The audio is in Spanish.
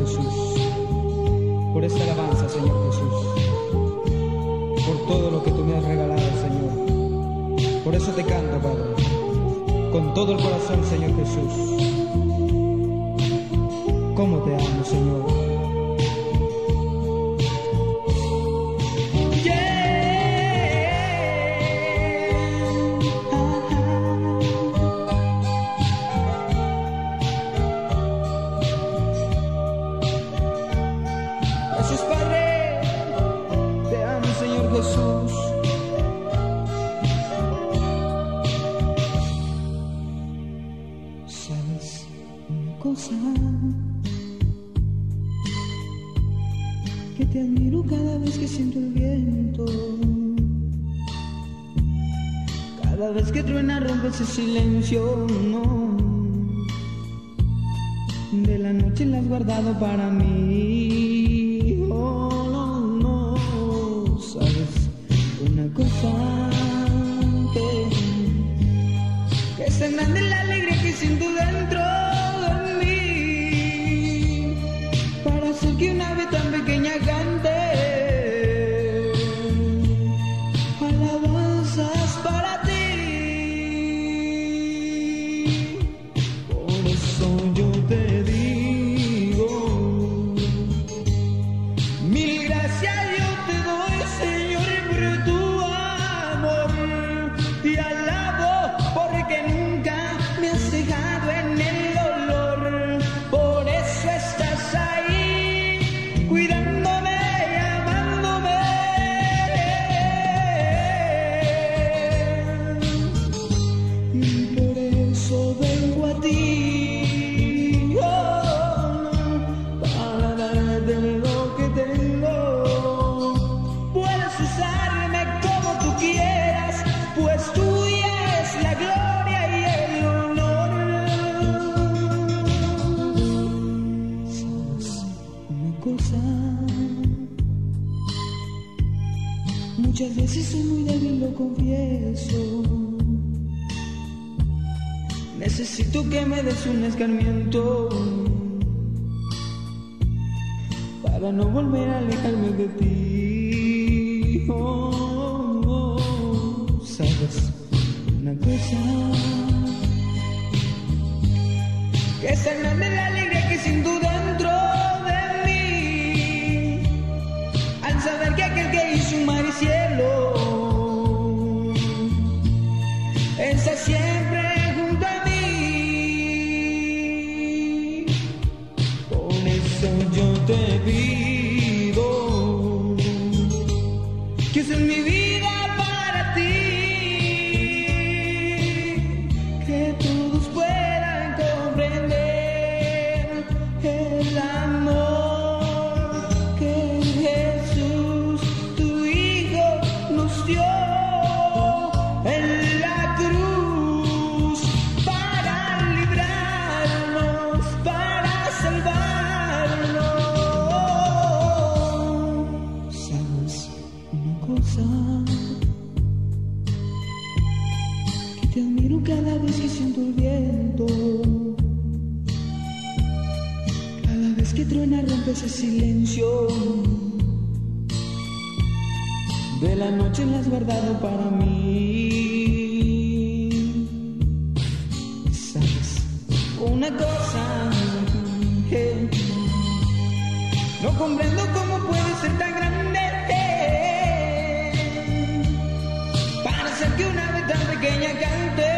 Jesús, por esta alabanza, Señor Jesús, por todo lo que tú me has regalado, Señor. Por eso te canto, Padre, con todo el corazón, Señor Jesús. ¿Cómo te amo, Señor? Que te admiro cada vez que siento el viento. Cada vez que truena rompe ese silencio. De la noche la has guardado para mí. Te Muchas veces soy muy débil, lo confieso. Necesito que me des un escarmiento para no volver a alejarme de ti. Oh, oh, Sabes una cosa que es grande la siempre junto a mí. Por eso yo te pido cosa? Que te admiro cada vez que siento el viento. Cada vez que truena rompe ese silencio. De la noche la has guardado para mí. ¿Sabes? Una cosa. eh, No comprendo cómo tan pequeña que antes.